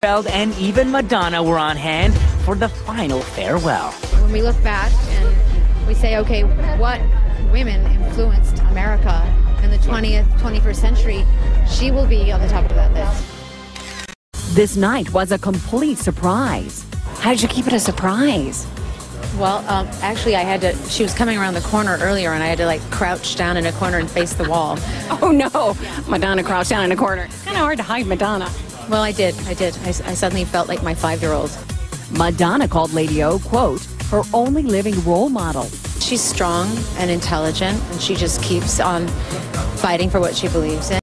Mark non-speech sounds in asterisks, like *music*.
and even Madonna were on hand for the final farewell. When we look back and we say, okay, what women influenced America in the 20th, 21st century, she will be on the top of that list. This night was a complete surprise. How did you keep it a surprise? Well, um, actually, I had to. She was coming around the corner earlier, and I had to like crouch down in a corner and face the wall. *laughs* Oh no, Madonna crouched down in a corner. It's kind of hard to hide Madonna. Well, I did. I did. I, I suddenly felt like my five-year-old. Madonna called Lady O, quote, her only living role model. She's strong and intelligent, and she just keeps on fighting for what she believes in.